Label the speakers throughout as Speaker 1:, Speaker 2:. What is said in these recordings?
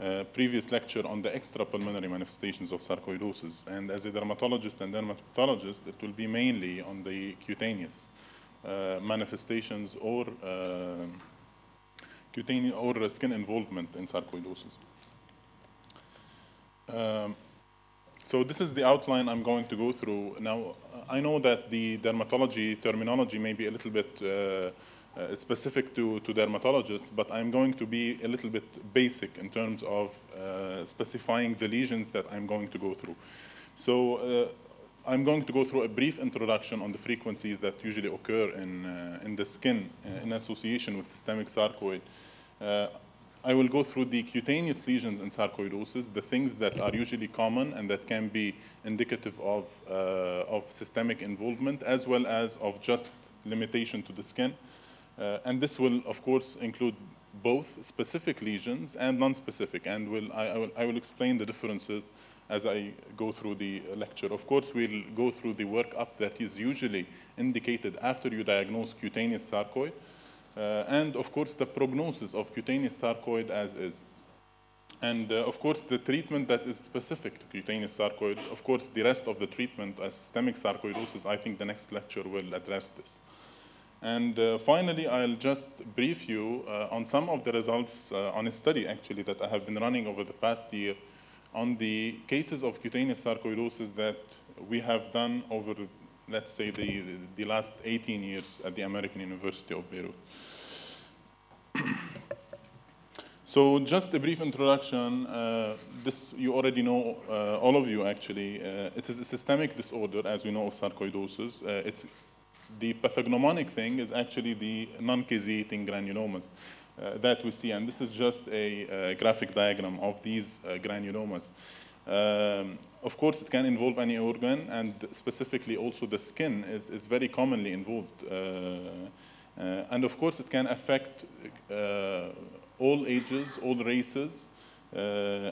Speaker 1: uh, previous lecture on the extrapulmonary manifestations of sarcoidosis. And as a dermatologist and dermatologist, it will be mainly on the cutaneous uh, manifestations or uh, cutaneous or skin involvement in sarcoidosis. Um, so this is the outline I'm going to go through. Now, I know that the dermatology terminology may be a little bit uh, specific to, to dermatologists, but I'm going to be a little bit basic in terms of uh, specifying the lesions that I'm going to go through. So uh, I'm going to go through a brief introduction on the frequencies that usually occur in, uh, in the skin uh, in association with systemic sarcoid. Uh, I will go through the cutaneous lesions in sarcoidosis, the things that are usually common and that can be indicative of, of systemic involvement, as well as of just limitation to the skin. Uh, and this will, of course, include both specific lesions and non-specific, and will, I, I, will, I will explain the differences as I go through the lecture. Of course, we'll go through the workup that is usually indicated after you diagnose cutaneous sarcoid, uh, and of course, the prognosis of cutaneous sarcoid as is. And uh, of course, the treatment that is specific to cutaneous sarcoid, of course, the rest of the treatment as systemic sarcoidosis, I think the next lecture will address this. And uh, finally, I'll just brief you uh, on some of the results uh, on a study actually that I have been running over the past year on the cases of cutaneous sarcoidosis that we have done over, let's say, the, the last 18 years at the American University of Beirut. so just a brief introduction. Uh, this you already know, uh, all of you actually. Uh, it is a systemic disorder, as we know of sarcoidosis. it's the pathognomonic thing is actually the non-caseating granulomas uh, that we see. And this is just a, a graphic diagram of these uh, granulomas. Um, of course, it can involve any organ, and specifically also the skin is, is very commonly involved. Uh, uh and of course, it can affect uh, all ages, all races, uh,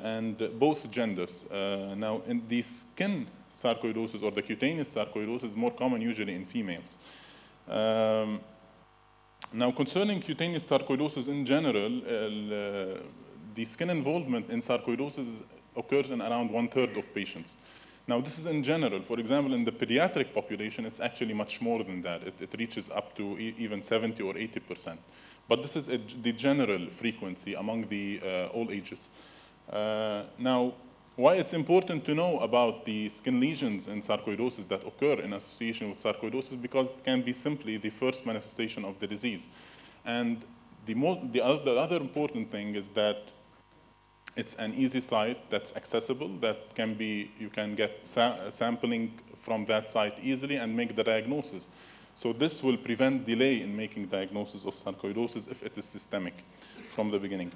Speaker 1: and both genders. now, in the skin sarcoidosis or the cutaneous sarcoidosis is more common usually in females. Um, now, concerning cutaneous sarcoidosis in general, uh, the skin involvement in sarcoidosis occurs in around one third of patients. Now, this is in general. For example, in the pediatric population, it's actually much more than that. It, it reaches up to e even 70 or 80 percent. But this is a, the general frequency among the uh, all ages. Uh, now, why it's important to know about the skin lesions in sarcoidosis that occur in association with sarcoidosis because it can be simply the first manifestation of the disease. And the, the, other, the other important thing is that it's an easy site that's accessible, that can be, you can get sa sampling from that site easily and make the diagnosis. So this will prevent delay in making diagnosis of sarcoidosis if it is systemic from the beginning.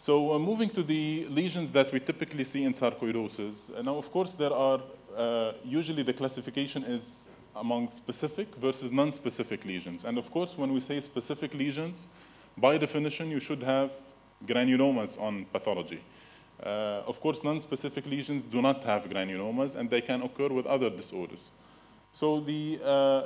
Speaker 1: So uh, moving to the lesions that we typically see in sarcoidosis. Uh, now, of course, there are, uh, usually the classification is among specific versus non-specific lesions. And of course, when we say specific lesions, by definition, you should have granulomas on pathology. Uh, of course, non-specific lesions do not have granulomas, and they can occur with other disorders. So the, uh,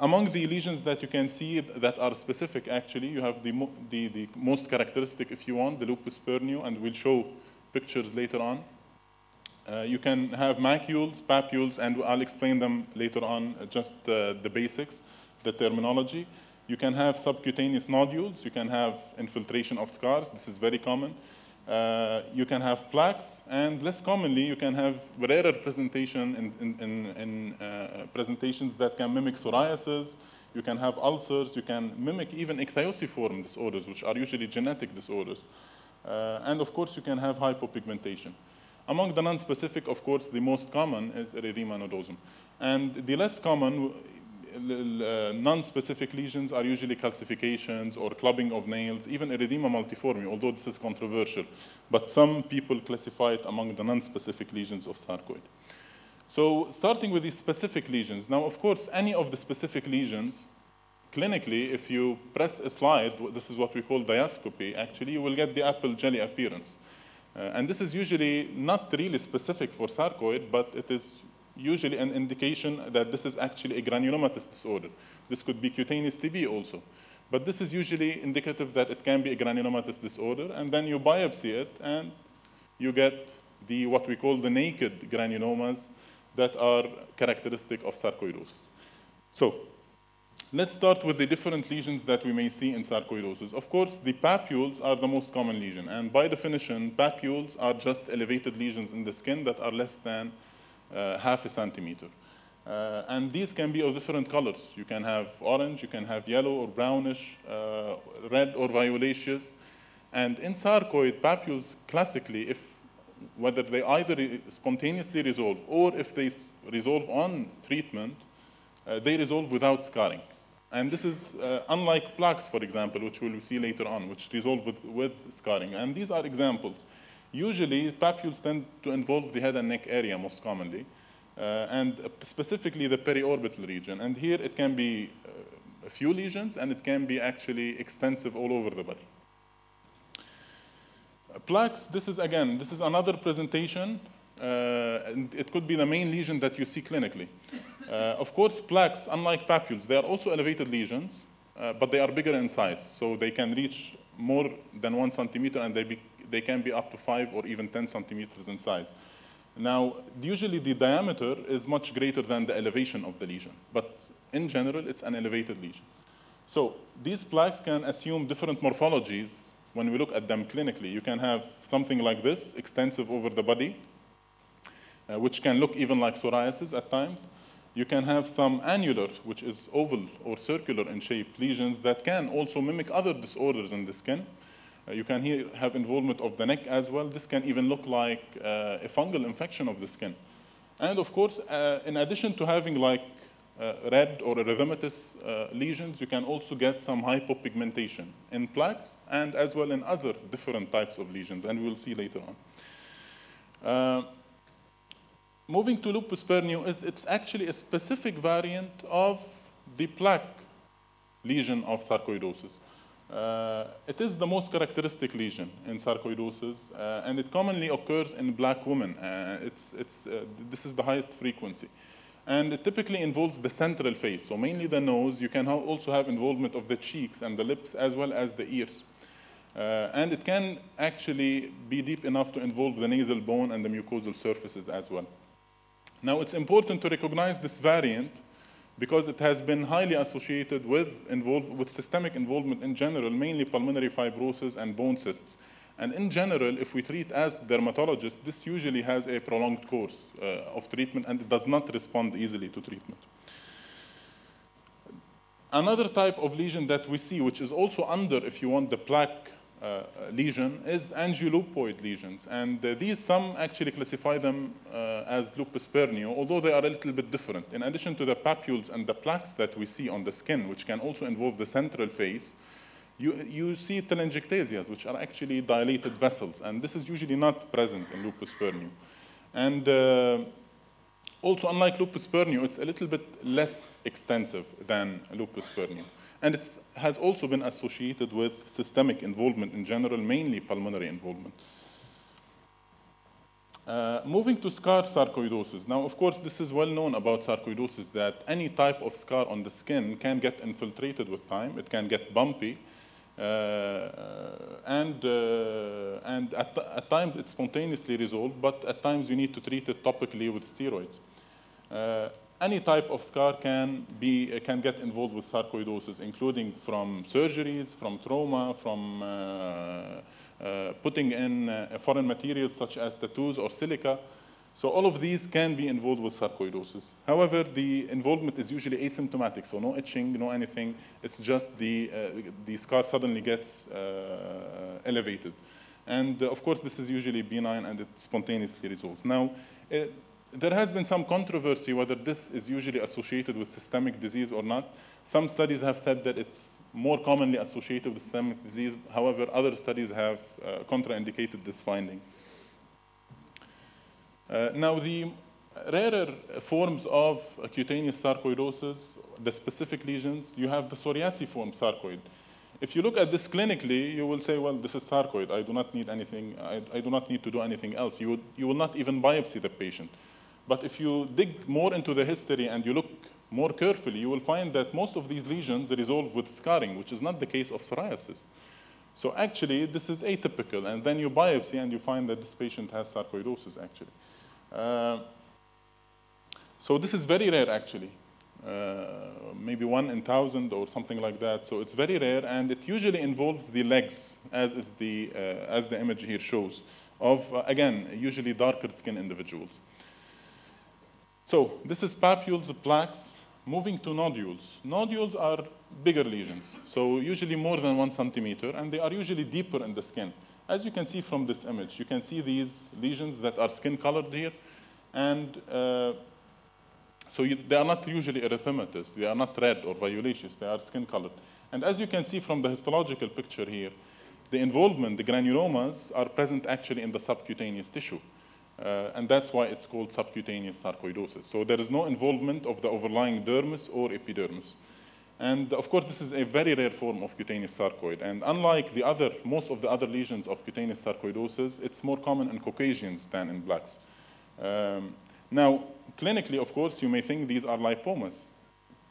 Speaker 1: among the lesions that you can see that are specific, actually, you have the, mo the, the most characteristic, if you want, the lupus pernio, and we'll show pictures later on. Uh, you can have macules, papules, and I'll explain them later on, uh, just uh, the basics, the terminology. You can have subcutaneous nodules. You can have infiltration of scars. This is very common. Uh, you can have plaques, and less commonly, you can have rarer presentation in, in, in, in uh, presentations that can mimic psoriasis. You can have ulcers. You can mimic even ichthyosiform disorders, which are usually genetic disorders. Uh, and of course, you can have hypopigmentation. Among the non-specific, of course, the most common is erythema nodosum. And the less common non-specific lesions are usually calcifications or clubbing of nails, even erythema multiforme, although this is controversial. But some people classify it among the non-specific lesions of sarcoid. So starting with these specific lesions. Now, of course, any of the specific lesions, clinically, if you press a slide, this is what we call diascopy, actually, you will get the apple jelly appearance. Uh, and this is usually not really specific for sarcoid, but it is usually an indication that this is actually a granulomatous disorder. This could be cutaneous TB also. But this is usually indicative that it can be a granulomatous disorder, and then you biopsy it, and you get the what we call the naked granulomas that are characteristic of sarcoidosis. So let's start with the different lesions that we may see in sarcoidosis. Of course, the papules are the most common lesion, and by definition, papules are just elevated lesions in the skin that are less than half a centimeter. Uh, and these can be of different colors. You can have orange, you can have yellow or brownish, uh, red or violaceous. And in sarcoid, papules classically, if whether they either spontaneously resolve or if they resolve on treatment, uh, they resolve without scarring. And this is uh, unlike plaques, for example, which we'll see later on, which resolve with, with scarring. And these are examples. Usually, papules tend to involve the head and neck area most commonly uh, and specifically the periorbital region. And here it can be uh, a few lesions, and it can be actually extensive all over the body. Plaques, this is again, this is another presentation. Uh, and it could be the main lesion that you see clinically. Uh, of course, plaques, unlike papules, they are also elevated lesions, uh, but they are bigger in size. So they can reach more than one centimeter, and they, be, they can be up to five or even 10 centimeters in size. Now, usually the diameter is much greater than the elevation of the lesion, but in general, it's an elevated lesion. So these plaques can assume different morphologies when we look at them clinically. You can have something like this, extensive over the body, uh, which can look even like psoriasis at times. You can have some annular, which is oval or circular in shape lesions that can also mimic other disorders in the skin. Uh, you can here have involvement of the neck as well. This can even look like uh, a fungal infection of the skin. And of course, uh, in addition to having like red or erythematous lesions, you can also get some hypopigmentation in plaques and as well in other different types of lesions, and we'll see later on. Moving to lupus pernio, it's actually a specific variant of the plaque lesion of sarcoidosis. Uh, it is the most characteristic lesion in sarcoidosis, uh, and it commonly occurs in black women. Uh, it's, it's, uh, this is the highest frequency. And it typically involves the central face, so mainly the nose. You can also have involvement of the cheeks and the lips, as well as the ears. Uh, and it can actually be deep enough to involve the nasal bone and the mucosal surfaces as well. Now, it's important to recognize this variant because it has been highly associated with, with systemic involvement in general, mainly pulmonary fibrosis and bone cysts. And in general, if we treat as dermatologists, this usually has a prolonged course uh, of treatment and it does not respond easily to treatment. Another type of lesion that we see, which is also under, if you want, the plaque uh, lesion is angiolupoid lesions. And uh, these, some actually classify them uh, as lupus pernio, although they are a little bit different. In addition to the papules and the plaques that we see on the skin, which can also involve the central face, you, you see telangiectasias, which are actually dilated vessels. And this is usually not present in lupus pernio. And uh, also, unlike lupus pernio, it's a little bit less extensive than lupus pernio. And it has also been associated with systemic involvement in general, mainly pulmonary involvement. Uh, moving to scar sarcoidosis. Now, of course, this is well known about sarcoidosis that any type of scar on the skin can get infiltrated with time. It can get bumpy. Uh, and uh, and at, at, times it's spontaneously resolved, but at times you need to treat it topically with steroids. Uh, any type of scar can, be, uh, can get involved with sarcoidosis, including from surgeries, from trauma, from uh, uh, putting in uh, foreign materials such as tattoos or silica. So all of these can be involved with sarcoidosis. However, the involvement is usually asymptomatic, so no itching, no anything. It's just the, uh, the scar suddenly gets uh, elevated. And of course, this is usually benign and it spontaneously resolves. Now, there has been some controversy whether this is usually associated with systemic disease or not. Some studies have said that it's more commonly associated with systemic disease. However, other studies have uh, contraindicated this finding. Uh, now, the rarer forms of cutaneous sarcoidosis, the specific lesions, you have the psoriasiform sarcoid. If you look at this clinically, you will say, well, this is sarcoid. I do not need anything. I, I do not need to do anything else. You, would, you will not even biopsy the patient. But if you dig more into the history and you look more carefully, you will find that most of these lesions resolve with scarring, which is not the case of psoriasis. So actually, this is atypical, and then you biopsy and you find that this patient has sarcoidosis, actually. Uh, so this is very rare, actually. Uh, maybe one in thousand or something like that. So it's very rare, and it usually involves the legs, as is the uh, as the image here shows, of uh, again usually darker skin individuals. So this is papules, plaques. Moving to nodules. Nodules are bigger lesions, so usually more than one centimeter, and they are usually deeper in the skin. As you can see from this image, you can see these lesions that are skin colored here, and uh, so you, they are not usually erythematous. They are not red or violaceous. They are skin colored. And as you can see from the histological picture here, the involvement, the granulomas, are present actually in the subcutaneous tissue. Uh, and that's why it's called subcutaneous sarcoidosis. So there is no involvement of the overlying dermis or epidermis. And of course, this is a very rare form of cutaneous sarcoid. And unlike the other, most of the other lesions of cutaneous sarcoidosis, it's more common in Caucasians than in blacks. Um, now, clinically, of course, you may think these are lipomas.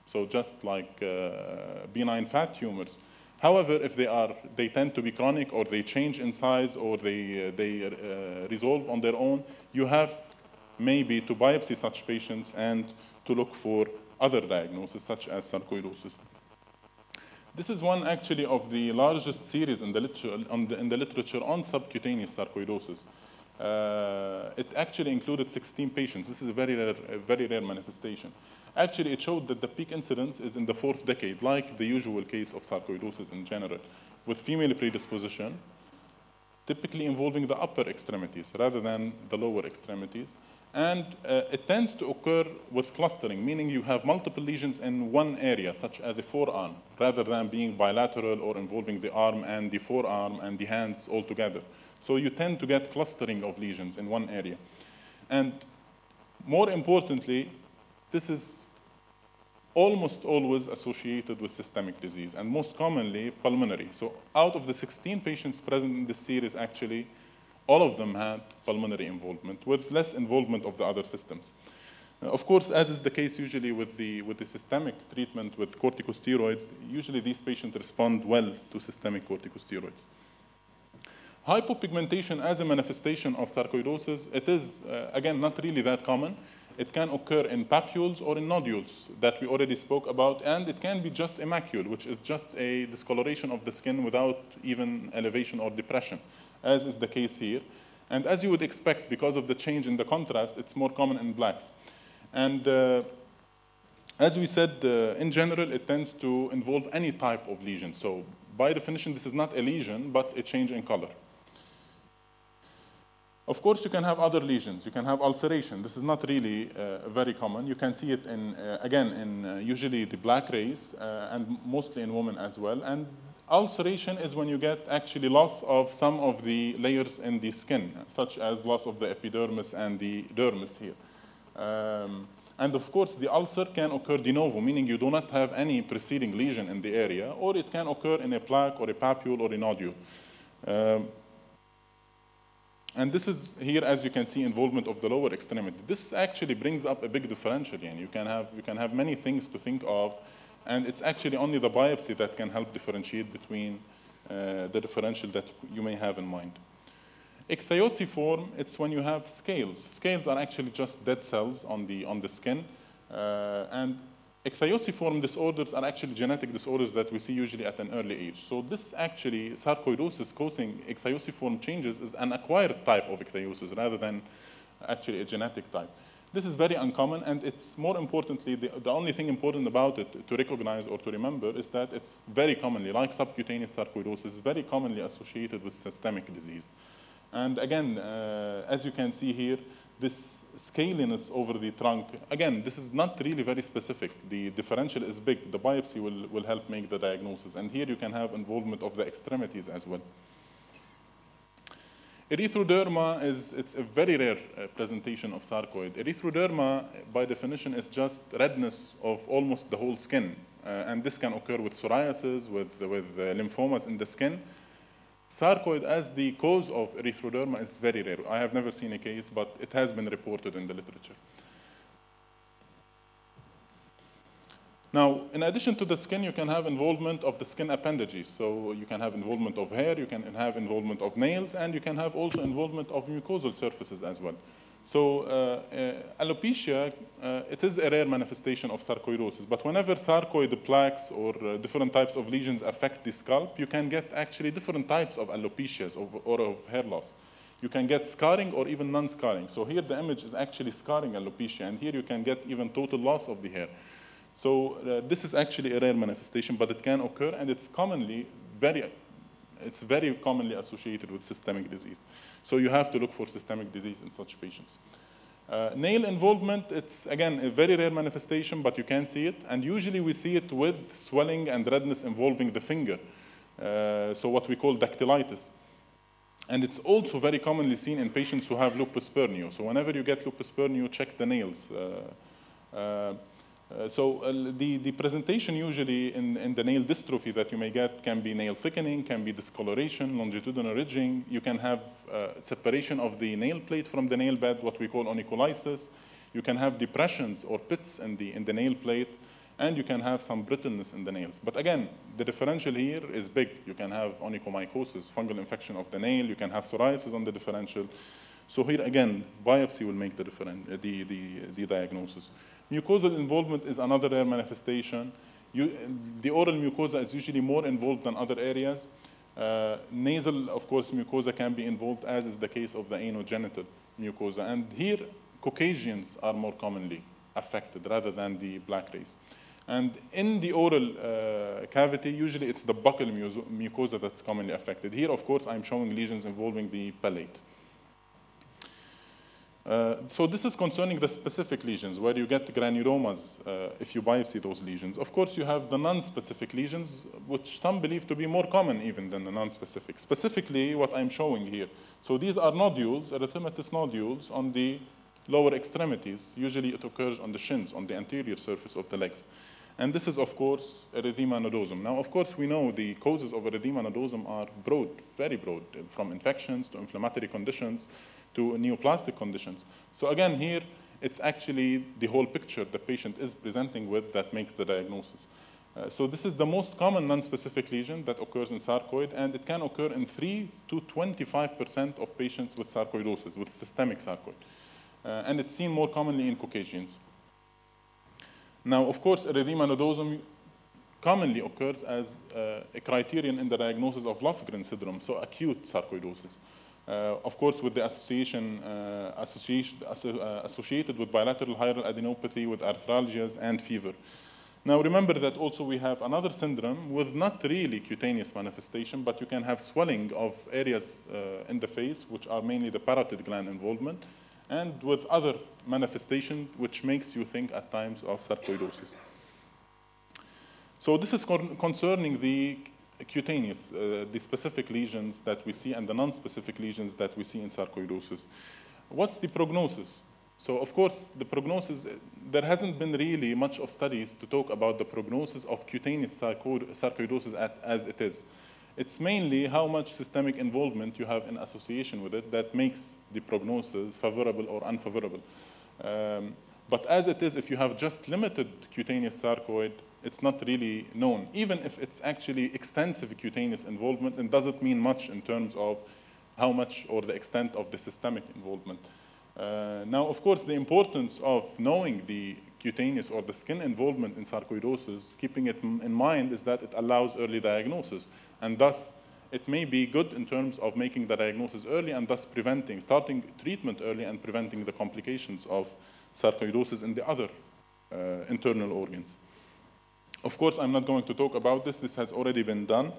Speaker 1: So just like uh, benign fat tumors. However, if they are, they tend to be chronic or they change in size or they, uh, they uh, resolve on their own, you have maybe to biopsy such patients and to look for other diagnoses such as sarcoidosis. This is one actually of the largest series in the, on the, in the literature on subcutaneous sarcoidosis. Uh, it actually included 16 patients. This is a very rare, a very rare manifestation. Actually, it showed that the peak incidence is in the fourth decade, like the usual case of sarcoidosis in general, with female predisposition, typically involving the upper extremities rather than the lower extremities. And uh, it tends to occur with clustering, meaning you have multiple lesions in one area, such as a forearm, rather than being bilateral or involving the arm and the forearm and the hands all together. So you tend to get clustering of lesions in one area. And more importantly, this is almost always associated with systemic disease, and most commonly pulmonary. So out of the 16 patients present in this series, actually, all of them had pulmonary involvement, with less involvement of the other systems. Of course, as is the case usually with the, with the systemic treatment with corticosteroids, usually these patients respond well to systemic corticosteroids. Hypopigmentation as a manifestation of sarcoidosis, it is, uh, again, not really that common. It can occur in papules or in nodules that we already spoke about, and it can be just a macule, which is just a discoloration of the skin without even elevation or depression, as is the case here. And as you would expect, because of the change in the contrast, it's more common in blacks. And uh, as we said, uh, in general, it tends to involve any type of lesion. So by definition, this is not a lesion, but a change in color. Of course, you can have other lesions. You can have ulceration. This is not really uh, very common. You can see it in, uh, again, in uh, usually the black race uh, and mostly in women as well. And ulceration is when you get actually loss of some of the layers in the skin, such as loss of the epidermis and the dermis here. Um, and of course, the ulcer can occur de novo, meaning you do not have any preceding lesion in the area, or it can occur in a plaque or a papule or a nodule. Um, and this is here, as you can see, involvement of the lower extremity. This actually brings up a big differential. And you can have you can have many things to think of, and it's actually only the biopsy that can help differentiate between uh, the differential that you may have in mind. Ichthyosiform, it's when you have scales. Scales are actually just dead cells on the on the skin, uh, and Ichthyosiform disorders are actually genetic disorders that we see usually at an early age. So this actually, sarcoidosis causing ichthyosiform changes is an acquired type of ichthyosis rather than actually a genetic type. This is very uncommon, and it's more importantly, the, the only thing important about it to recognize or to remember is that it's very commonly, like subcutaneous sarcoidosis, very commonly associated with systemic disease. And again, uh, as you can see here, this scaliness over the trunk, again, this is not really very specific. The differential is big. The biopsy will, will help make the diagnosis. And here you can have involvement of the extremities as well. Erythroderma is it's a very rare uh, presentation of sarcoid. Erythroderma, by definition, is just redness of almost the whole skin. Uh, and this can occur with psoriasis, with, with uh, lymphomas in the skin. Sarcoid as the cause of erythroderma is very rare. I have never seen a case, but it has been reported in the literature. Now, in addition to the skin, you can have involvement of the skin appendages. So you can have involvement of hair, you can have involvement of nails, and you can have also involvement of mucosal surfaces as well. So uh, uh, alopecia, uh, it is a rare manifestation of sarcoidosis, but whenever sarcoid plaques or uh, different types of lesions affect the scalp, you can get actually different types of alopecias or, or of hair loss. You can get scarring or even non-scarring. So here the image is actually scarring alopecia, and here you can get even total loss of the hair. So uh, this is actually a rare manifestation, but it can occur, and it's commonly very, it's very commonly associated with systemic disease. So you have to look for systemic disease in such patients. Uh, nail involvement, it's again a very rare manifestation, but you can see it, and usually we see it with swelling and redness involving the finger. Uh, so what we call dactylitis. And it's also very commonly seen in patients who have lupus pernio. So whenever you get lupus pernio, check the nails. Uh, uh uh, so uh, the, the presentation usually in, in the nail dystrophy that you may get can be nail thickening, can be discoloration, longitudinal ridging. You can have uh, separation of the nail plate from the nail bed, what we call onycholysis. You can have depressions or pits in the, in the nail plate, and you can have some brittleness in the nails. But again, the differential here is big. You can have onychomycosis, fungal infection of the nail. You can have psoriasis on the differential. So here again, biopsy will make the, different, the, the, the diagnosis. Mucosal involvement is another rare manifestation. You, the oral mucosa is usually more involved than other areas. Uh, nasal, of course, mucosa can be involved, as is the case of the anogenital mucosa. And here, Caucasians are more commonly affected rather than the black race. And in the oral uh, cavity, usually it's the buccal mucosa that's commonly affected. Here, of course, I'm showing lesions involving the palate. Uh, so this is concerning the specific lesions, where you get granulomas uh, if you biopsy those lesions. Of course, you have the non-specific lesions, which some believe to be more common even than the non-specific. Specifically, what I'm showing here. So these are nodules, erythematous nodules on the lower extremities. Usually it occurs on the shins, on the anterior surface of the legs. And this is, of course, erythema nodosum. Now, of course, we know the causes of erythema nodosum are broad, very broad, from infections to inflammatory conditions, to neoplastic conditions. So again, here, it's actually the whole picture the patient is presenting with that makes the diagnosis. Uh, so this is the most common non-specific lesion that occurs in sarcoid, and it can occur in 3 to 25% of patients with sarcoidosis, with systemic sarcoid. Uh, and it's seen more commonly in Caucasians. Now, of course, erythema nodosum commonly occurs as uh, a criterion in the diagnosis of Lofgren syndrome, so acute sarcoidosis. Uh, of course, with the association, uh, association uh, associated with bilateral hilar adenopathy, with arthralgias and fever. Now remember that also we have another syndrome with not really cutaneous manifestation, but you can have swelling of areas uh, in the face, which are mainly the parotid gland involvement, and with other manifestation, which makes you think at times of sarcoidosis. So this is concerning the cutaneous, uh, the specific lesions that we see and the non-specific lesions that we see in sarcoidosis. What's the prognosis? So of course, the prognosis, there hasn't been really much of studies to talk about the prognosis of cutaneous sarcoidosis at, as it is. It's mainly how much systemic involvement you have in association with it that makes the prognosis favorable or unfavorable. Um, but as it is, if you have just limited cutaneous sarcoid, it's not really known. Even if it's actually extensive cutaneous involvement, it doesn't mean much in terms of how much or the extent of the systemic involvement. Uh, now, of course, the importance of knowing the cutaneous or the skin involvement in sarcoidosis, keeping it in mind is that it allows early diagnosis. And thus, it may be good in terms of making the diagnosis early and thus preventing, starting treatment early and preventing the complications of sarcoidosis in the other uh, internal organs. Of course, I'm not going to talk about this. This has already been done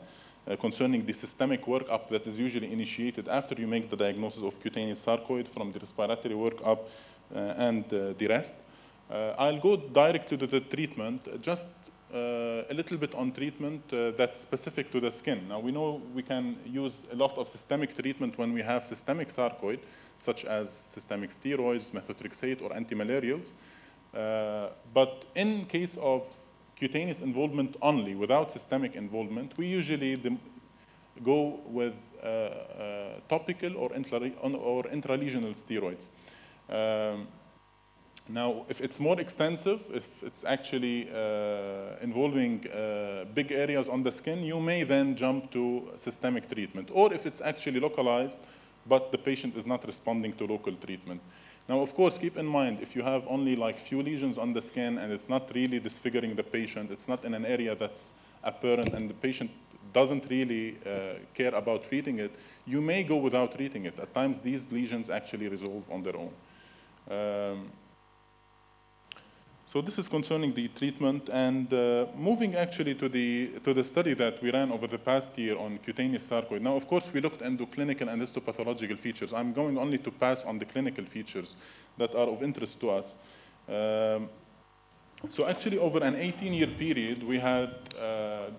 Speaker 1: uh, concerning the systemic workup that is usually initiated after you make the diagnosis of cutaneous sarcoid from the respiratory workup uh, and uh, the rest. Uh, I'll go directly to the treatment, just uh, a little bit on treatment uh, that's specific to the skin. Now, we know we can use a lot of systemic treatment when we have systemic sarcoid, such as systemic steroids, methotrexate, or antimalarials. but in case of cutaneous involvement only, without systemic involvement, we usually go with uh, uh, topical or, or intralesional steroids. Um, Now, if it's more extensive, if it's actually uh, involving uh, big areas on the skin, you may then jump to systemic treatment. Or if it's actually localized, but the patient is not responding to local treatment. Now, of course, keep in mind, if you have only like few lesions on the skin and it's not really disfiguring the patient, it's not in an area that's apparent and the patient doesn't really uh, care about treating it, you may go without treating it. At times, these lesions actually resolve on their own. Um, so this is concerning the treatment and uh, moving actually to the, to the study that we ran over the past year on cutaneous sarcoid. Now, of course, we looked into clinical and histopathological features. I'm going only to pass on the clinical features that are of interest to us. Um, so actually, over an 18-year period, we had uh,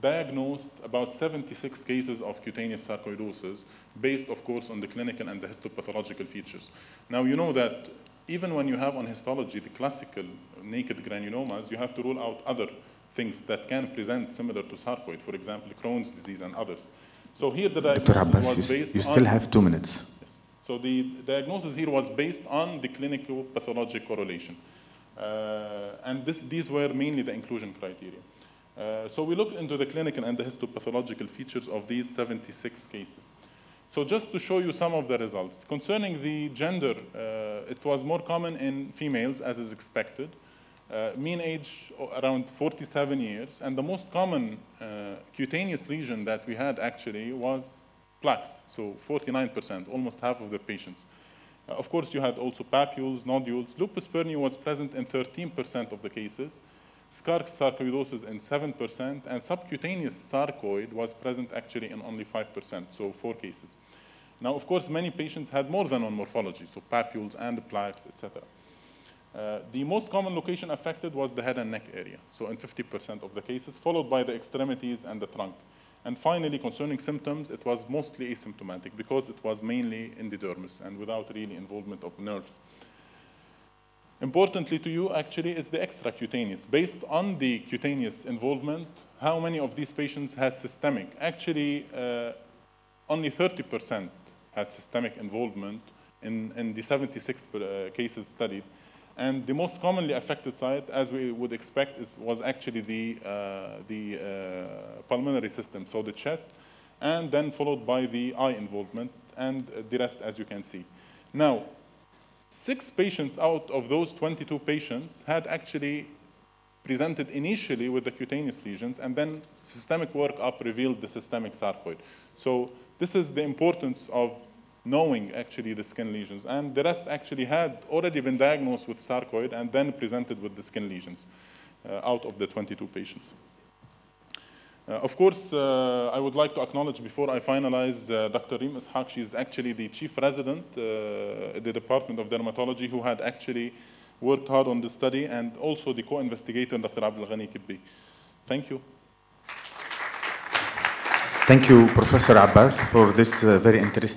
Speaker 1: diagnosed about 76 cases of cutaneous sarcoidosis based, of course, on the clinical and the histopathological features. Now, you know that even when you have on histology the classical naked granulomas, you have to rule out other things that can present similar to sarcoid, for example, Crohn's disease and others. So here the diagnosis
Speaker 2: Abbas,
Speaker 1: was
Speaker 2: you,
Speaker 1: based
Speaker 2: you
Speaker 1: on...
Speaker 2: still have two minutes.
Speaker 1: Yes. So the diagnosis here was based on the clinical pathologic correlation. Uh, and this, these were mainly the inclusion criteria. Uh, so we looked into the clinical and the histopathological features of these 76 cases. So just to show you some of the results. Concerning the gender, uh, it was more common in females, as is expected. Uh, mean age around 47 years, and the most common uh, cutaneous lesion that we had actually was plaques, so 49%, almost half of the patients. Uh, of course, you had also papules, nodules. Lupus pernio was present in 13% of the cases. Scar sarcoidosis in 7%, and subcutaneous sarcoid was present actually in only 5%, so four cases. Now, of course, many patients had more than one morphology, so papules and plaques, etc. Uh, the most common location affected was the head and neck area, so in 50% of the cases, followed by the extremities and the trunk. And finally, concerning symptoms, it was mostly asymptomatic because it was mainly in the dermis and without really involvement of nerves. Importantly to you, actually, is the extracutaneous. Based on the cutaneous involvement, how many of these patients had systemic? Actually, uh, only 30% had systemic involvement in, in the 76 uh, cases studied. And the most commonly affected site, as we would expect, is, was actually the, uh, the uh, pulmonary system, so the chest, and then followed by the eye involvement, and the rest, as you can see. Now, Six patients out of those 22 patients had actually presented initially with the cutaneous lesions, and then systemic workup revealed the systemic sarcoid. So this is the importance of knowing actually the skin lesions. And the rest actually had already been diagnosed with sarcoid and then presented with the skin lesions uh, out of the 22 patients. Uh, of course, uh, I would like to acknowledge before I finalize uh, Dr. Reem Ishaq. She's actually the chief resident at the Department of Dermatology who had actually worked hard on the study and also the co-investigator, Dr. Abdul Ghani Kibbi. Thank you.
Speaker 2: Thank you, Professor Abbas, for this uh, very interesting